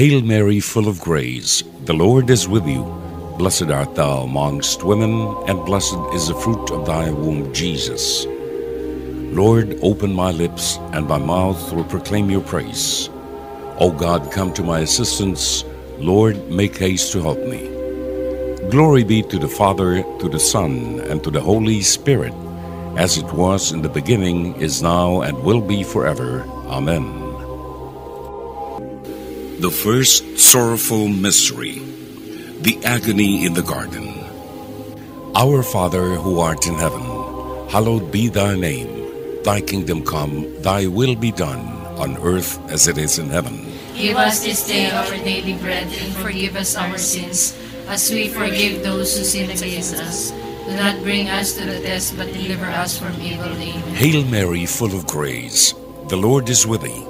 Hail Mary, full of grace, the Lord is with you. Blessed art thou amongst women, and blessed is the fruit of thy womb, Jesus. Lord, open my lips, and my mouth will proclaim your praise. O God, come to my assistance. Lord, make haste to help me. Glory be to the Father, to the Son, and to the Holy Spirit, as it was in the beginning, is now, and will be forever. Amen. The first sorrowful mystery, the agony in the garden. Our Father who art in heaven, hallowed be thy name. Thy kingdom come, thy will be done, on earth as it is in heaven. Give us this day our daily bread, and forgive us our sins, as we forgive those who sin against us. Do not bring us to the test, but deliver us from evil. Amen. Hail Mary, full of grace, the Lord is with thee.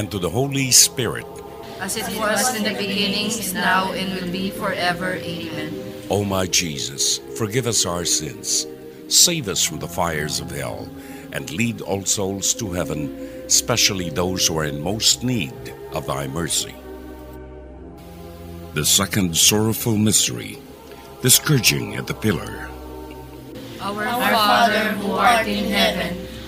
and to the Holy Spirit. As it was in the beginning, is now, and will be forever. Amen. O my Jesus, forgive us our sins, save us from the fires of hell, and lead all souls to heaven, especially those who are in most need of thy mercy. The second sorrowful mystery, the scourging at the pillar. Our Father who art in heaven,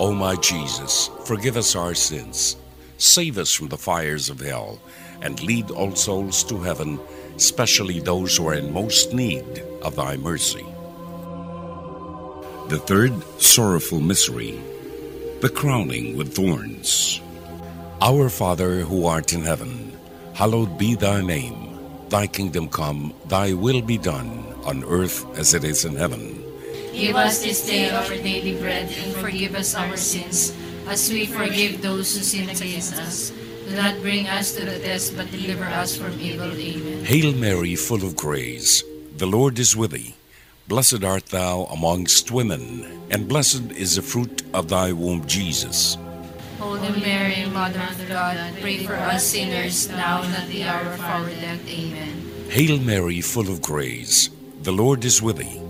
O my Jesus, forgive us our sins, save us from the fires of hell, and lead all souls to heaven, especially those who are in most need of thy mercy. The third sorrowful mystery, the crowning with thorns. Our Father who art in heaven, hallowed be thy name. Thy kingdom come, thy will be done, on earth as it is in heaven. Give us this day our daily bread, and forgive us our sins, as we forgive those who sin against us. Do not bring us to the test, but deliver us from evil. Amen. Hail Mary, full of grace, the Lord is with thee. Blessed art thou amongst women, and blessed is the fruit of thy womb, Jesus. Holy Mary, Mother of God, pray for us sinners now and at the hour of our death. Amen. Hail Mary, full of grace, the Lord is with thee.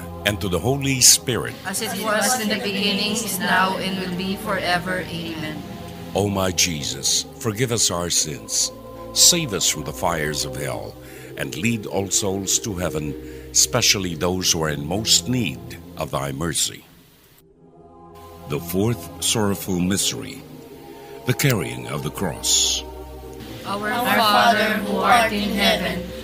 and to the Holy Spirit. As it was in the beginning, is now, and will be forever. Amen. O my Jesus, forgive us our sins, save us from the fires of hell, and lead all souls to heaven, especially those who are in most need of thy mercy. The fourth sorrowful mystery, the carrying of the cross. Our Father who art in heaven,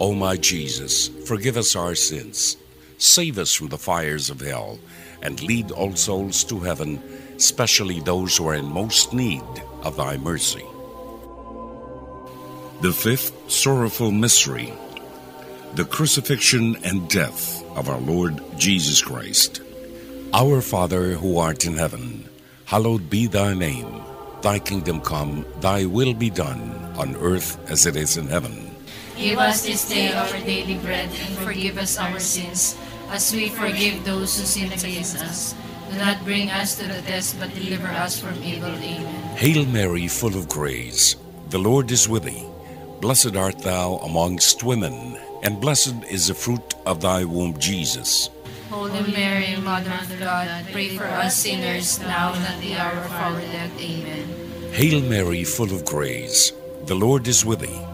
O my Jesus, forgive us our sins, save us from the fires of hell, and lead all souls to heaven, especially those who are in most need of thy mercy. The fifth sorrowful mystery, the crucifixion and death of our Lord Jesus Christ. Our Father who art in heaven, hallowed be thy name. Thy kingdom come, thy will be done, on earth as it is in heaven. Give us this day our daily bread, and forgive us our sins, as we forgive those who sin against us. Do not bring us to the test, but deliver us from evil. Amen. Hail Mary, full of grace, the Lord is with thee. Blessed art thou amongst women, and blessed is the fruit of thy womb, Jesus. Holy Mary, Mother of God, pray for us sinners now and at the hour of our death. Amen. Hail Mary, full of grace, the Lord is with thee.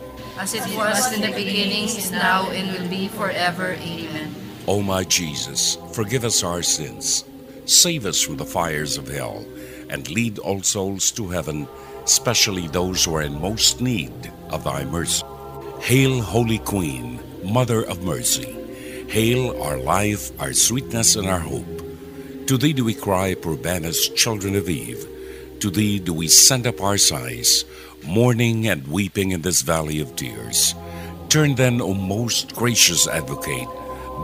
As it was in the beginning, is now, and will be forever. Amen. O my Jesus, forgive us our sins, save us from the fires of hell, and lead all souls to heaven, especially those who are in most need of thy mercy. Hail, Holy Queen, Mother of Mercy. Hail our life, our sweetness, and our hope. To thee do we cry, poor banished children of Eve. To thee do we send up our sighs, mourning and weeping in this valley of tears. Turn then, O most gracious advocate,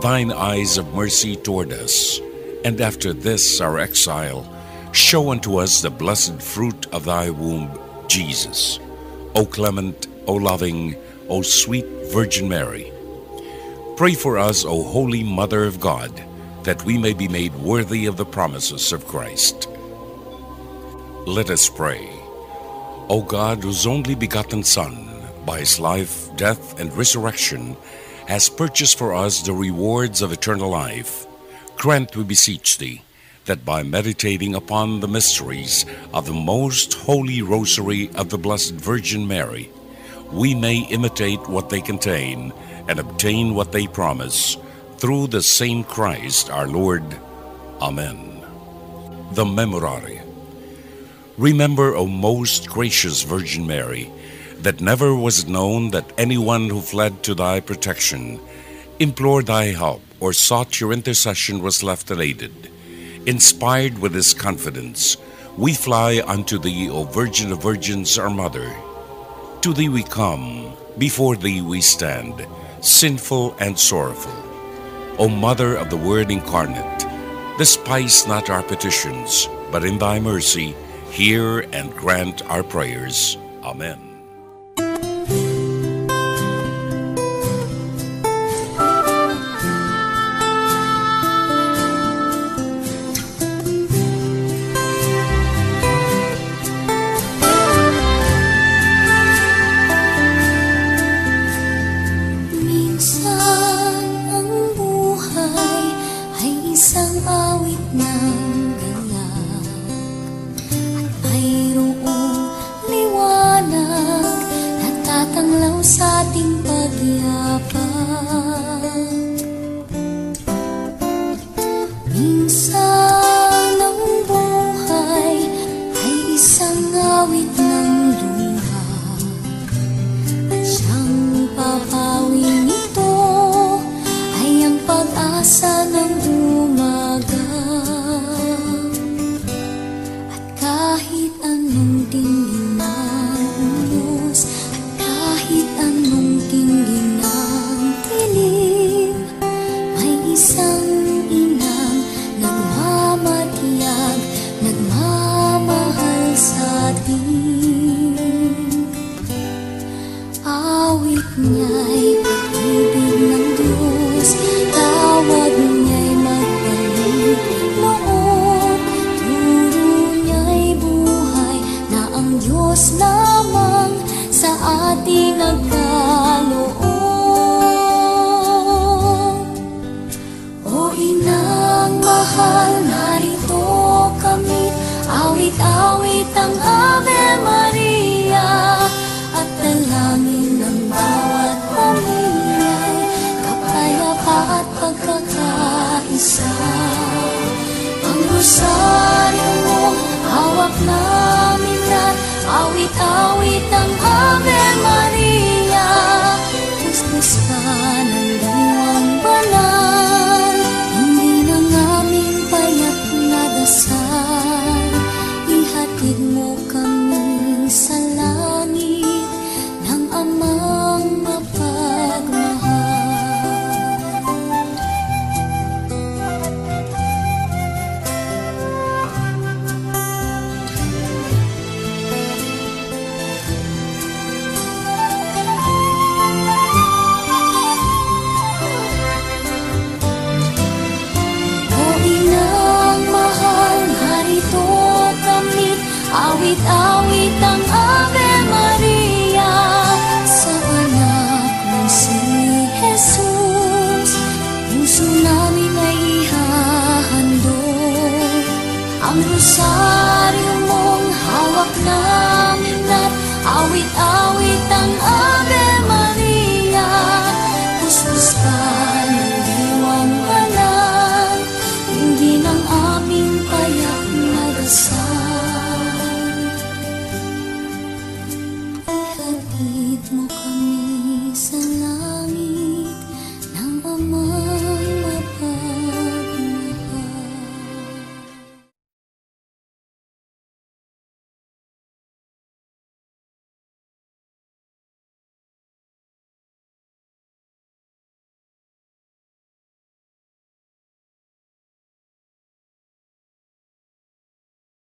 thine eyes of mercy toward us, and after this our exile, show unto us the blessed fruit of thy womb, Jesus. O clement, O loving, O sweet Virgin Mary, pray for us, O Holy Mother of God, that we may be made worthy of the promises of Christ. Let us pray. O God, whose only begotten Son, by his life, death, and resurrection, has purchased for us the rewards of eternal life, grant, we beseech thee, that by meditating upon the mysteries of the most holy rosary of the Blessed Virgin Mary, we may imitate what they contain and obtain what they promise through the same Christ our Lord. Amen. The Memorare. Remember, O most gracious Virgin Mary, that never was it known that anyone who fled to thy protection, implored thy help, or sought your intercession was left unaided. Inspired with this confidence, we fly unto thee, O Virgin of Virgins, our Mother. To thee we come, before thee we stand, sinful and sorrowful. O Mother of the Word incarnate, despise not our petitions, but in thy mercy hear and grant our prayers. Amen. I saw ng buhay. Rosaryo mo, hawak namin na. Awit-awit ang Ave Maria. Tustos ka ng dasal. Ihatid mo kami sa langit ng Ama